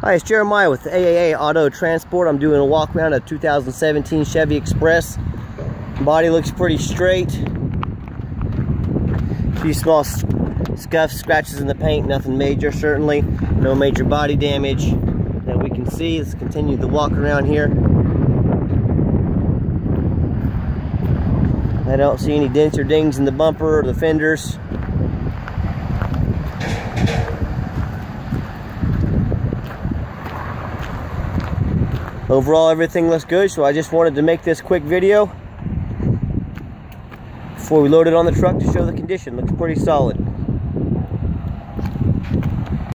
Hi, it's Jeremiah with AAA Auto Transport. I'm doing a walk around a 2017 Chevy Express. Body looks pretty straight. A few small scuffs, scratches in the paint, nothing major certainly. No major body damage that we can see. Let's continue the walk around here. I don't see any dents or dings in the bumper or the fenders. Overall, everything looks good, so I just wanted to make this quick video before we load it on the truck to show the condition. Looks pretty solid.